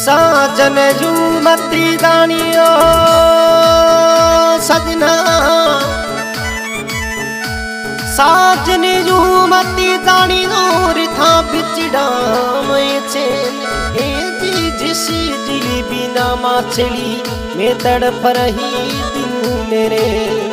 साजन झूमती दानियो, सजना। साजन झूमती दानी दूर था बिचड़ा मैं जी जिसी जी बिना माछली में तड़प रही दिल मेरे।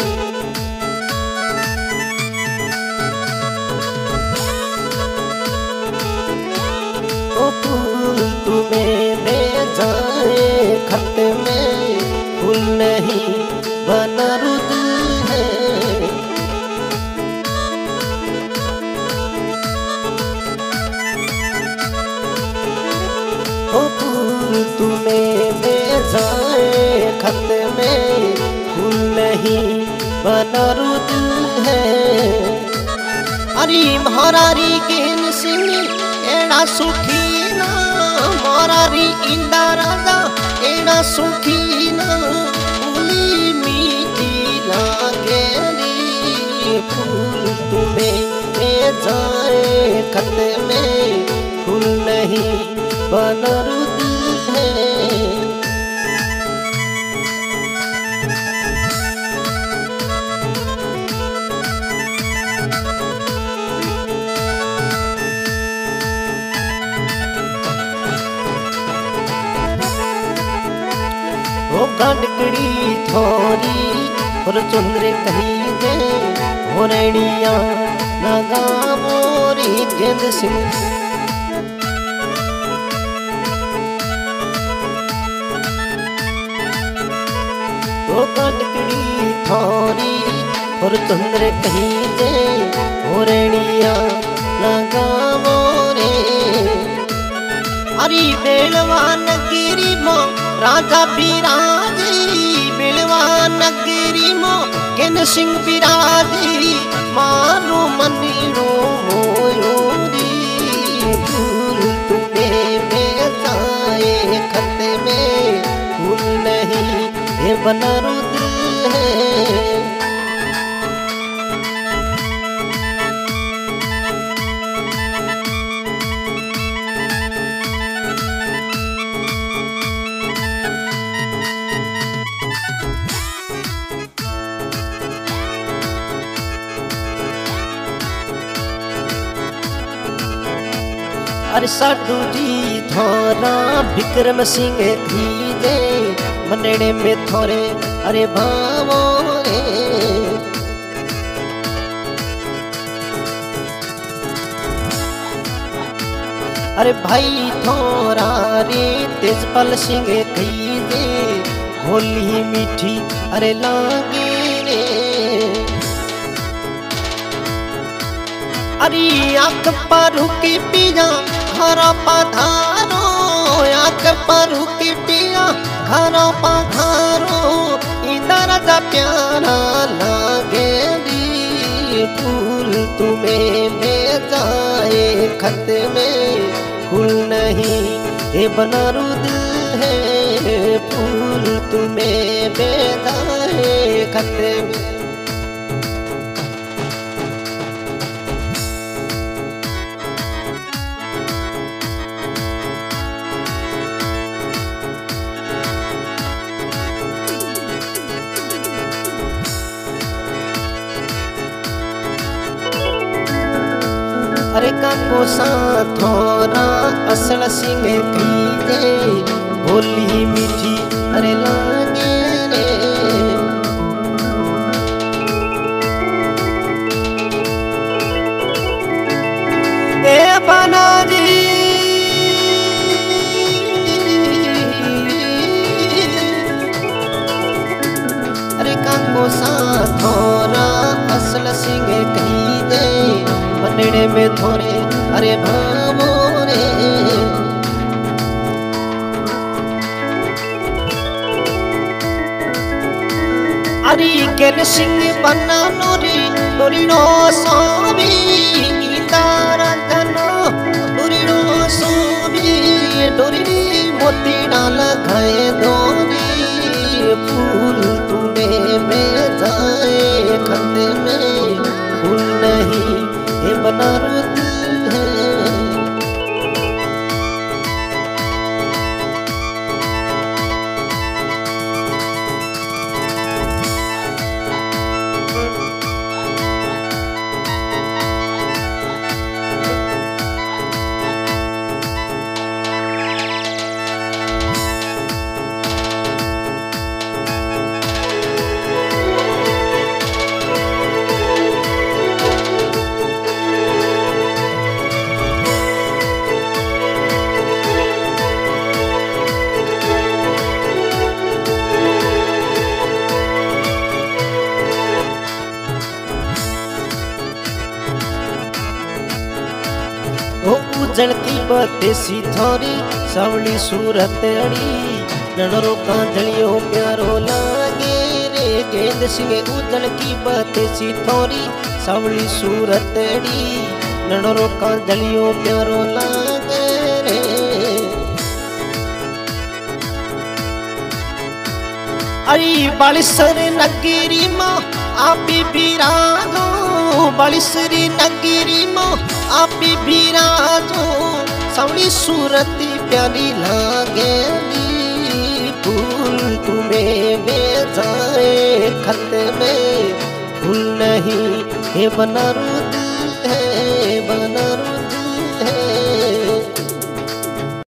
नहीं बना रुद है। अरे महारारी गेन सिंह एड़ा सुखी ना। महारारी इंदा राजा, एड़ा सुखी ना। फूली मीठी लागे री फूल तुम्हें ले जाए, खत में फूल नहीं बनरुद गडकड़ी थोरी, और चुंद्र कहीं दे हो रेणिया लगा मोरी गेंद सिंह। ओ गडकड़ी थोरी, और चुंद्र कहीं दे हो रेणिया लगा मोरे अरे बेलवा नगरी मो राजा बिराजी बिलवा नगरी मो किन सिंह बिराजी मारो मनीरो बेचाए खत में है। अरे साधु जी थोरा विक्रम सिंह धीजे मनड़े में थोरे, अरे भावो रे। अरे भाई थोरा रे, तेजपाल सिंह धीजे होली मीठी अरे लागे रे। अरे आँख पर की पिया, घर पधारो, आँख पर की पिया, घर पधारो, इधर जा प्यारा लागे फूल तुम्हें भेजाए खत में, फूल नहीं ये बनरुद है। फूल तुम्हें भेजाए खत में। काको थोरा असल सिंह कीजे बोली मीठी, अरे लागे रे। ए बना जी। अरे काको थोरा असल सिंह कीजे बनड़े में थोरे अरे भावो रे अरे केन सिंह बना नोरी नोरी नो स्वामी गीतारा धनो नोरी नो स्वामी डोरी मोती डाल गए दोरी उजल की बतेसी थोरी सावली सूरत अड़ी। नड़रो कांधलियो प्यारो लागे। रे गेंद सिंह उदल की बतेसी थोरी सावली सूरत अड़ी। नड़रो कांधलियो आई बालिसर नगरी माँ, आपी बिराजो बालिसरी नगरी माँ, आपी बिराजो सावली सूरती प्यारी लागेली फूल तुम्हें बेचाए खत में। फूल नहीं हे बनारू